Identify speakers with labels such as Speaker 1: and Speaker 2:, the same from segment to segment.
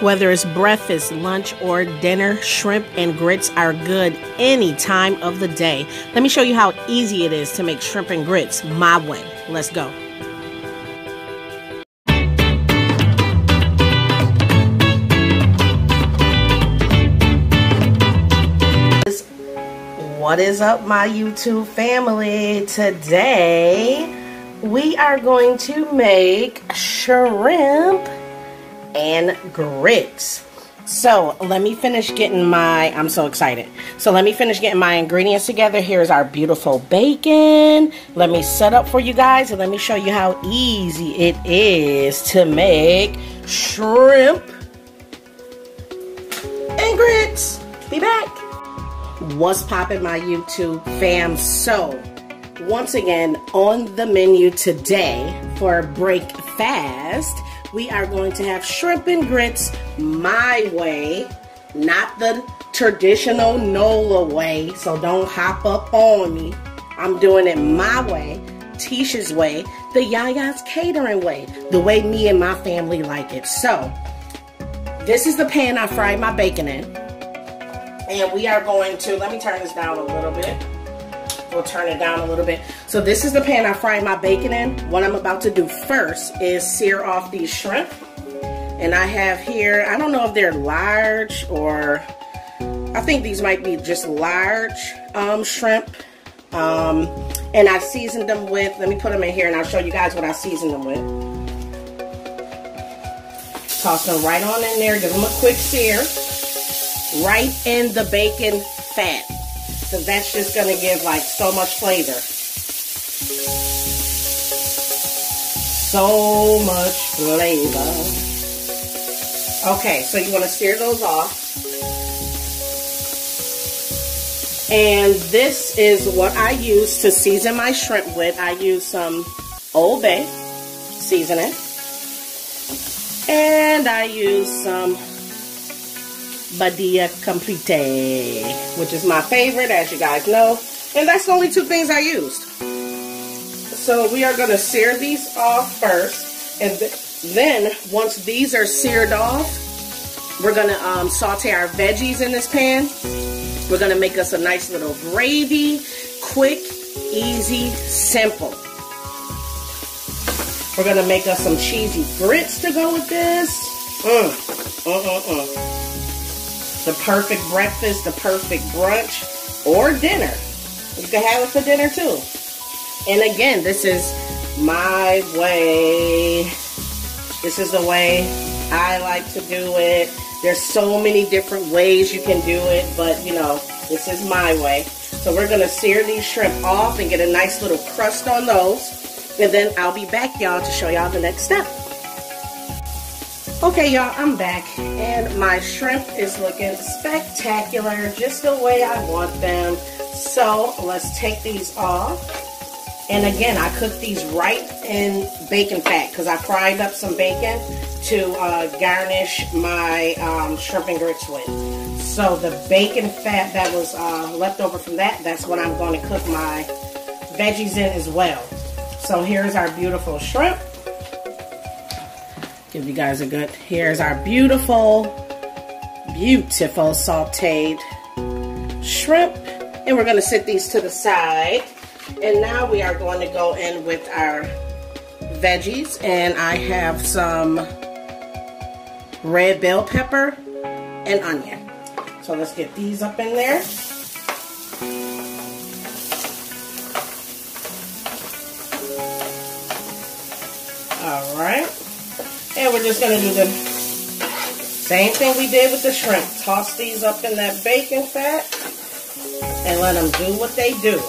Speaker 1: Whether it's breakfast, lunch, or dinner, shrimp and grits are good any time of the day. Let me show you how easy it is to make shrimp and grits my way. Let's go. What is up, my YouTube family? Today, we are going to make shrimp and grits. So let me finish getting my, I'm so excited. So let me finish getting my ingredients together. Here's our beautiful bacon. Let me set up for you guys and let me show you how easy it is to make shrimp and grits. Be back. What's poppin' my YouTube fam? So, once again, on the menu today for break fast, we are going to have shrimp and grits my way, not the traditional NOLA way. So don't hop up on me. I'm doing it my way, Tisha's way, the Yaya's catering way, the way me and my family like it. So, this is the pan I fried my bacon in. And we are going to, let me turn this down a little bit. We'll turn it down a little bit. So this is the pan I fried my bacon in. What I'm about to do first is sear off these shrimp. And I have here, I don't know if they're large or, I think these might be just large um, shrimp. Um, and I seasoned them with, let me put them in here and I'll show you guys what I seasoned them with. Toss them right on in there, give them a quick sear right in the bacon fat. So that's just to give like so much flavor. So much flavor. Okay, so you want to sear those off. And this is what I use to season my shrimp with. I use some Old Bay seasoning. And I use some Badia Complete, which is my favorite, as you guys know. And that's the only two things I used. So we are going to sear these off first. And th then, once these are seared off, we're going to um, saute our veggies in this pan. We're going to make us a nice little gravy. Quick, easy, simple. We're going to make us some cheesy grits to go with this. Mm, mm, mm, mm the perfect breakfast, the perfect brunch, or dinner. You can have it for dinner too. And again, this is my way. This is the way I like to do it. There's so many different ways you can do it, but you know, this is my way. So we're gonna sear these shrimp off and get a nice little crust on those. And then I'll be back, y'all, to show y'all the next step. Okay, y'all, I'm back, and my shrimp is looking spectacular, just the way I want them. So, let's take these off. And again, I cook these right in bacon fat, because I fried up some bacon to uh, garnish my um, shrimp and grits with. So, the bacon fat that was uh, left over from that, that's what I'm going to cook my veggies in as well. So, here's our beautiful shrimp. Give you guys a good, here's our beautiful, beautiful sauteed shrimp. And we're gonna set these to the side. And now we are going to go in with our veggies. And I have some red bell pepper and onion. So let's get these up in there. All right. And we're just going to do the same thing we did with the shrimp. Toss these up in that bacon fat and let them do what they do.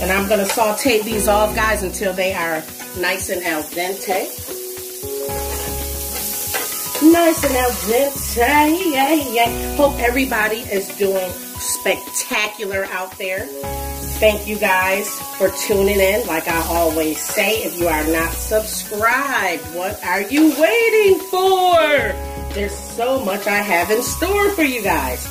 Speaker 1: And I'm going to saute these off, guys, until they are nice and al dente. Nice and al dente. Yeah, yeah. Hope everybody is doing spectacular out there. Thank you guys for tuning in. Like I always say, if you are not subscribed, what are you waiting for? There's so much I have in store for you guys.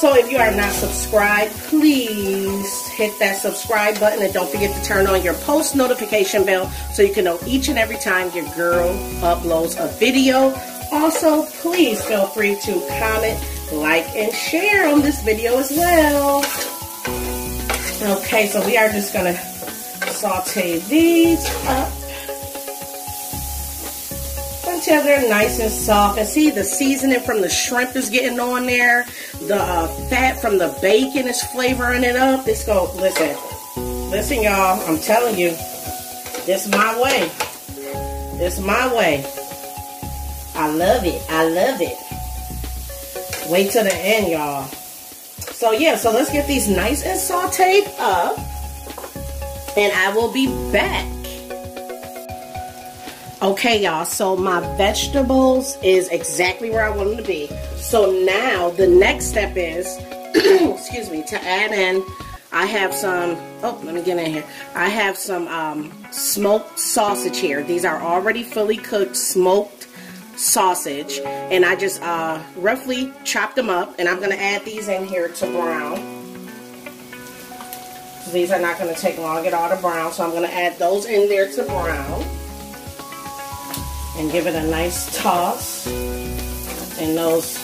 Speaker 1: So if you are not subscribed, please hit that subscribe button and don't forget to turn on your post notification bell so you can know each and every time your girl uploads a video Also, please feel free to comment, like, and share on this video as well. Okay, so we are just gonna saute these up until they're nice and soft. And see, the seasoning from the shrimp is getting on there. The uh, fat from the bacon is flavoring it up. This go, listen, listen, y'all. I'm telling you, this my way. This my way. I love it. I love it. Wait till the end, y'all. So yeah, so let's get these nice and sauteed up. And I will be back. Okay, y'all, so my vegetables is exactly where I want them to be. So now the next step is, excuse me, to add in, I have some, oh, let me get in here. I have some um, smoked sausage here. These are already fully cooked smoked sausage. And I just uh, roughly chopped them up. And I'm going to add these in here to brown. These are not going to take long at all to brown. So I'm going to add those in there to brown and give it a nice toss. And those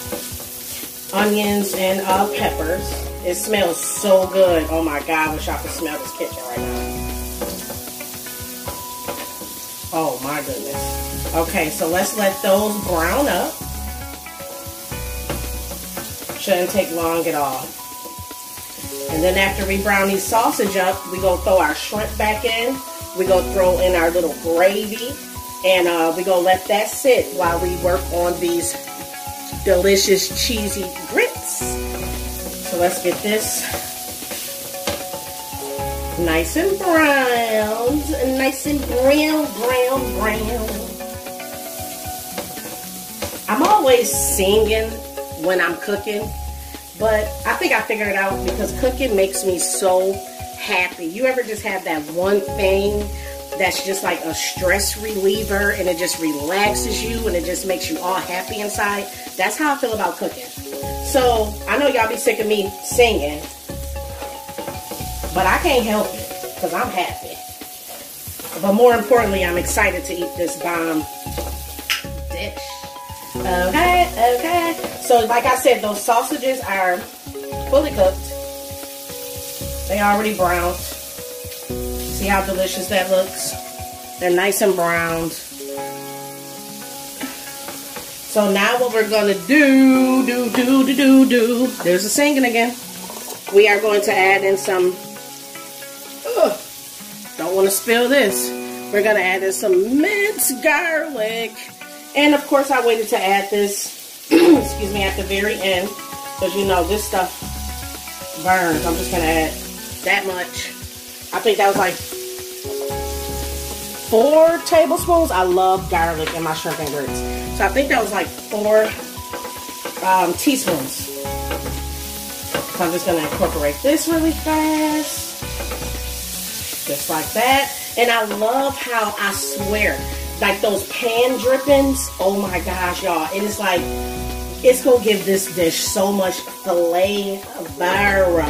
Speaker 1: onions and uh, peppers. It smells so good. Oh my God, I wish I could smell this kitchen right now. Oh my goodness. Okay, so let's let those brown up. Shouldn't take long at all. And then after we brown these sausage up, we go throw our shrimp back in. We go throw in our little gravy and uh, we're going to let that sit while we work on these delicious cheesy grits. So let's get this nice and browned. Nice and brown, brown, brown. I'm always singing when I'm cooking. But I think I figured it out because cooking makes me so happy. You ever just have that one thing that's just like a stress reliever and it just relaxes you and it just makes you all happy inside. That's how I feel about cooking. So I know y'all be sick of me singing, but I can't help it because I'm happy. But more importantly, I'm excited to eat this bomb dish. Okay, okay. So like I said, those sausages are fully cooked. They already browned. See how delicious that looks? They're nice and browned. So now what we're going to do, do, do, do, do, do, there's the singing again. We are going to add in some, ugh, don't want to spill this. We're going to add in some minced garlic. And of course I waited to add this, excuse me, at the very end. Because you know this stuff burns. I'm just going to add that much. I think that was like four tablespoons. I love garlic in my shrimp and grits. So I think that was like four um, teaspoons. So I'm just going to incorporate this really fast. Just like that. And I love how I swear, like those pan drippings, oh my gosh, y'all. It is like, it's going to give this dish so much fillet flavor.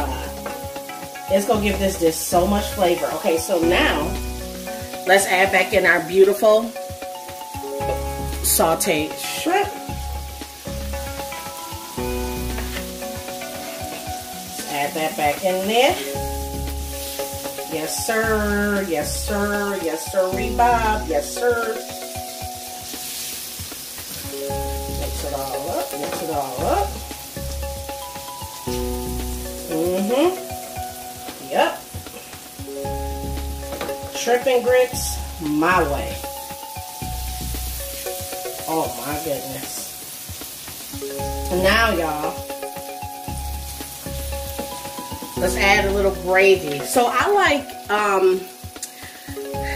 Speaker 1: It's going to give this dish so much flavor. Okay, so now Let's add back in our beautiful sauteed shrimp. Add that back in there. Yes, sir. Yes, sir. Yes, sir. Bob. Yes, sir. Mix it all up. Mix it all up. Mm-hmm. And grits my way. Oh my goodness. Now y'all, let's add a little gravy. So I like um,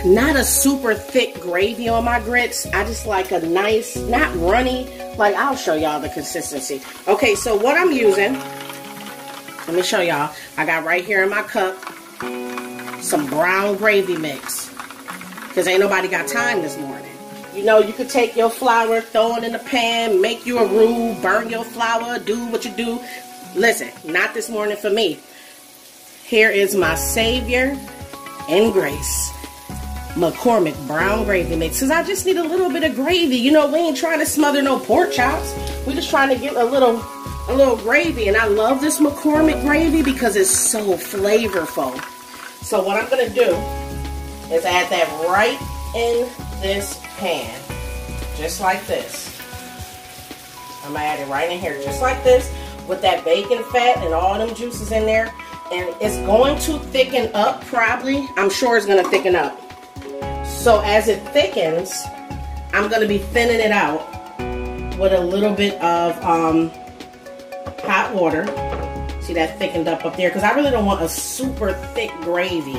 Speaker 1: not a super thick gravy on my grits. I just like a nice, not runny, like I'll show y'all the consistency. Okay, so what I'm using, let me show y'all. I got right here in my cup some brown gravy mix. Because ain't nobody got time this morning. You know, you could take your flour, throw it in the pan, make you a roux, burn your flour, do what you do. Listen, not this morning for me. Here is my Savior and grace. McCormick brown gravy mix. Cause I just need a little bit of gravy. You know, we ain't trying to smother no pork chops. We just trying to get a little a little gravy. And I love this McCormick gravy because it's so flavorful. So what I'm gonna do is add that right in this pan. Just like this. I'm gonna add it right in here, just like this, with that bacon fat and all them juices in there. And it's going to thicken up, probably. I'm sure it's gonna thicken up. So as it thickens, I'm gonna be thinning it out with a little bit of um, hot water. See that thickened up up there? Because I really don't want a super thick gravy.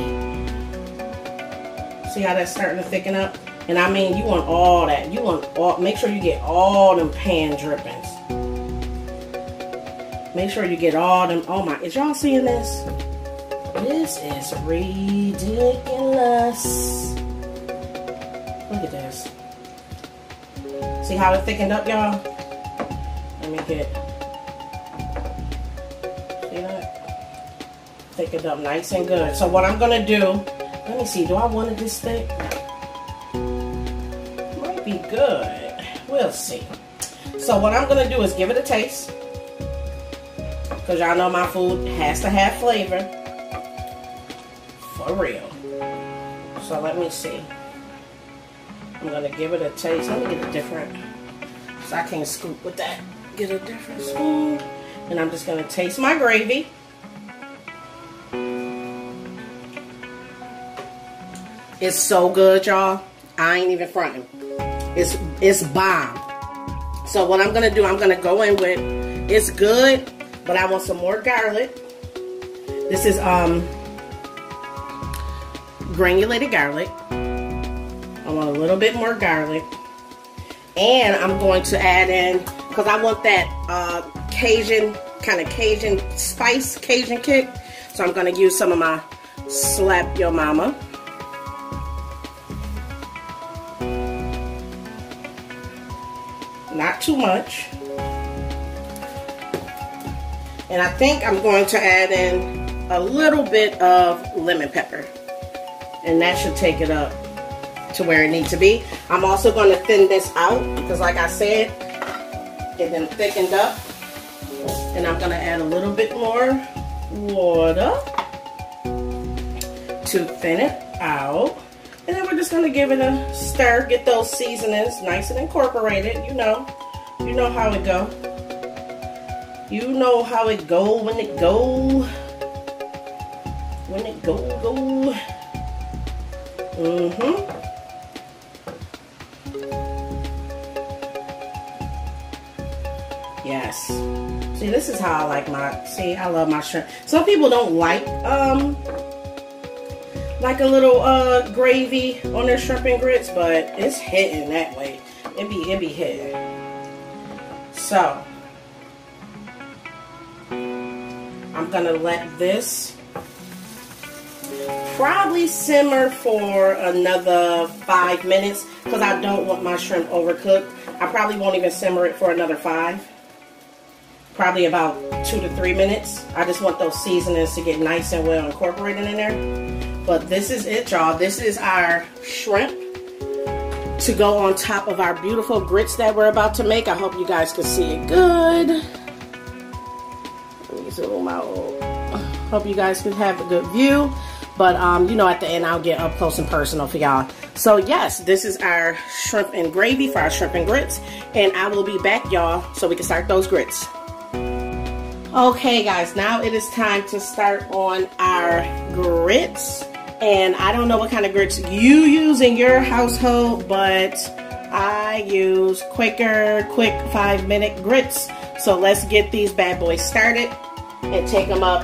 Speaker 1: See how that's starting to thicken up? And I mean, you want all that. You want all, make sure you get all them pan drippings. Make sure you get all them, oh my, is y'all seeing this? This is ridiculous. Look at this. See how it thickened up, y'all? Let me get, Thickened up nice and good. So what I'm gonna do, let me see, do I want it this thick? Might be good. We'll see. So what I'm gonna do is give it a taste. Cause y'all know my food has to have flavor. For real. So let me see. I'm gonna give it a taste. Let me get a different, so I can't scoop with that. Get a different spoon. And I'm just gonna taste my gravy. It's so good, y'all. I ain't even fronting. It's it's bomb. So what I'm gonna do, I'm gonna go in with, it's good, but I want some more garlic. This is um granulated garlic. I want a little bit more garlic. And I'm going to add in, because I want that uh, Cajun, kind of Cajun spice, Cajun kick. So I'm going to use some of my Slap Your Mama. Too much. And I think I'm going to add in a little bit of lemon pepper. And that should take it up to where it needs to be. I'm also going to thin this out because like I said, it then thickened up. And I'm going to add a little bit more water to thin it out. And then we're just going to give it a stir, get those seasonings nice and incorporated. You know, you know how it go. You know how it go when it go. When it go, go. Mm-hmm. Yes. See, this is how I like my, see, I love my shrimp. Some people don't like, um, like a little, uh, gravy on their shrimp and grits, but it's hitting that way. It be, it be hitting. So, I'm gonna let this probably simmer for another five minutes because I don't want my shrimp overcooked. I probably won't even simmer it for another five probably about two to three minutes. I just want those seasonings to get nice and well incorporated in there. But this is it, y'all. This is our shrimp to go on top of our beautiful grits that we're about to make. I hope you guys can see it good. Let me zoom out. Hope you guys can have a good view. But, um, you know, at the end, I'll get up close and personal for y'all. So, yes, this is our shrimp and gravy for our shrimp and grits. And I will be back, y'all, so we can start those grits. Okay guys, now it is time to start on our grits. And I don't know what kind of grits you use in your household, but I use Quaker Quick 5 Minute Grits. So let's get these bad boys started and take them up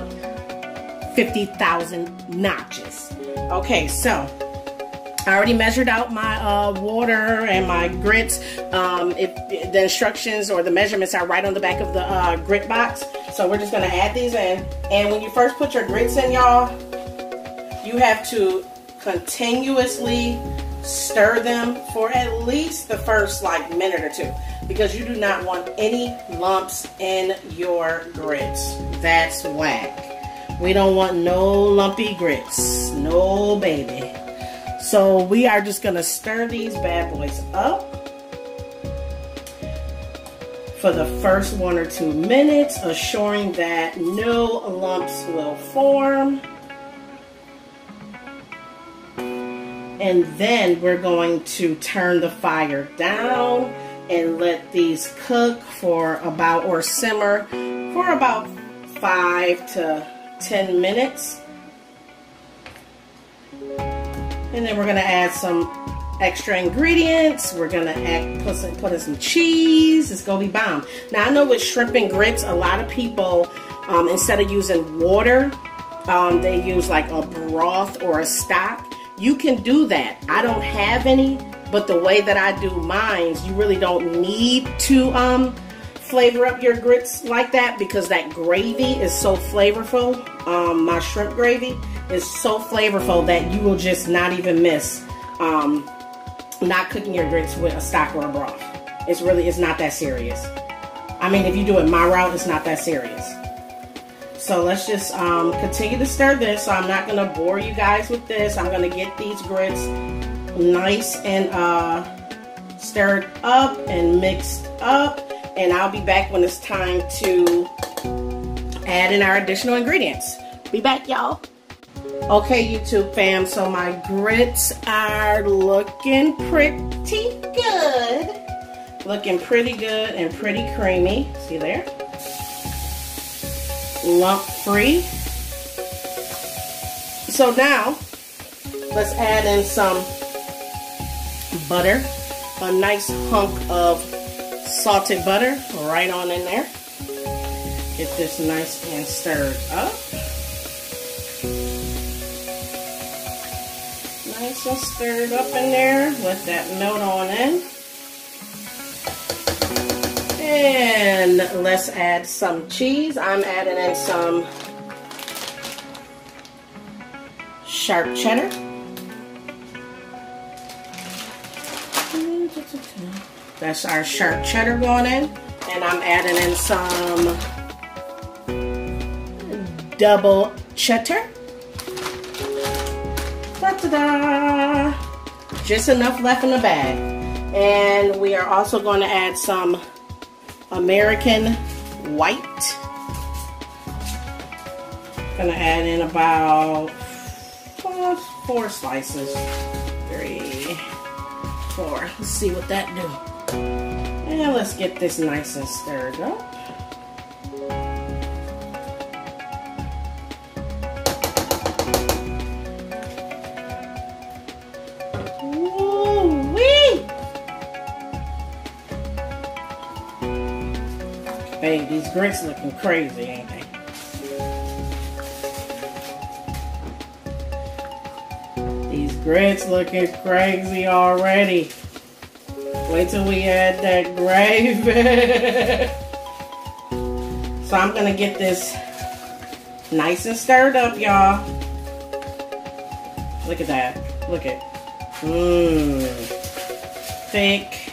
Speaker 1: 50,000 notches. Okay, so I already measured out my uh, water and my grits. Um, if the instructions or the measurements are right on the back of the uh, grit box. So we're just gonna add these in. And when you first put your grits in, y'all, you have to continuously stir them for at least the first like minute or two because you do not want any lumps in your grits. That's whack. We don't want no lumpy grits. No baby. So we are just gonna stir these bad boys up for the first one or two minutes, assuring that no lumps will form. And then we're going to turn the fire down and let these cook for about, or simmer for about five to 10 minutes. And then we're gonna add some extra ingredients. We're gonna add, put, some, put in some cheese. It's gonna be bomb. Now I know with shrimp and grits, a lot of people, um, instead of using water, um, they use like a broth or a stock. You can do that. I don't have any, but the way that I do mine, you really don't need to um, flavor up your grits like that because that gravy is so flavorful. Um, my shrimp gravy is so flavorful that you will just not even miss um, not cooking your grits with a stock or a broth. It's really, it's not that serious. I mean, if you do it my route, it's not that serious. So let's just um, continue to stir this. So I'm not going to bore you guys with this. I'm going to get these grits nice and uh, stirred up and mixed up. And I'll be back when it's time to add in our additional ingredients. Be back, y'all. Okay, YouTube fam, so my grits are looking pretty good. Looking pretty good and pretty creamy. See there? Lump free. So now, let's add in some butter. A nice hunk of salted butter right on in there. Get this nice and stirred up. Nice and stirred up in there. Let that melt on in. And let's add some cheese. I'm adding in some sharp cheddar. That's our sharp cheddar going in. And I'm adding in some double cheddar. Ta-da! Just enough left in the bag. And we are also going to add some American white. Gonna add in about four, four slices. Three, four. Let's see what that do. And let's get this nice and stirred up. Babe, these grits looking crazy, ain't they? These grits looking crazy already. Wait till we add that gravy. so I'm gonna get this nice and stirred up, y'all. Look at that. Look at. Mmm. Thick,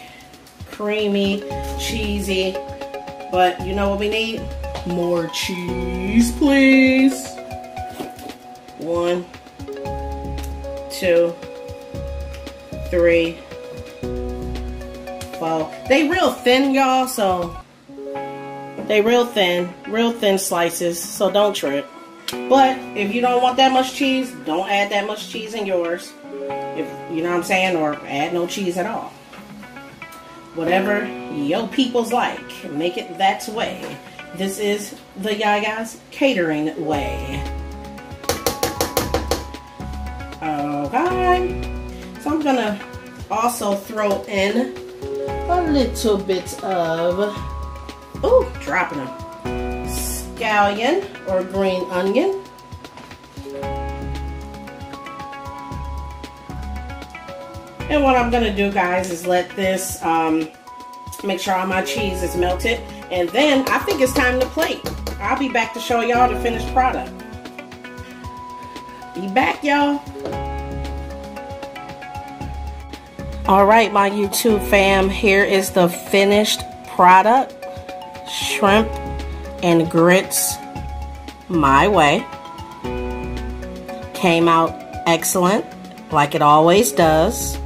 Speaker 1: creamy, cheesy. But you know what we need? More cheese, please. One, two, three, four. They real thin, y'all, so they real thin, real thin slices, so don't trip. But if you don't want that much cheese, don't add that much cheese in yours. If you know what I'm saying, or add no cheese at all whatever yo people's like. Make it that way. This is the Yaya's catering way. Okay. So I'm gonna also throw in a little bit of, oh, dropping them, scallion or green onion. And what I'm gonna do guys is let this, um, make sure all my cheese is melted. And then I think it's time to plate. I'll be back to show y'all the finished product. Be back y'all. All right, my YouTube fam, here is the finished product. Shrimp and grits my way. Came out excellent like it always does.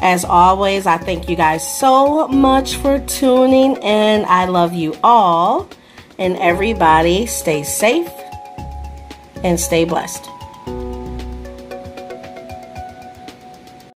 Speaker 1: As always, I thank you guys so much for tuning in. I love you all. And everybody, stay safe and stay blessed.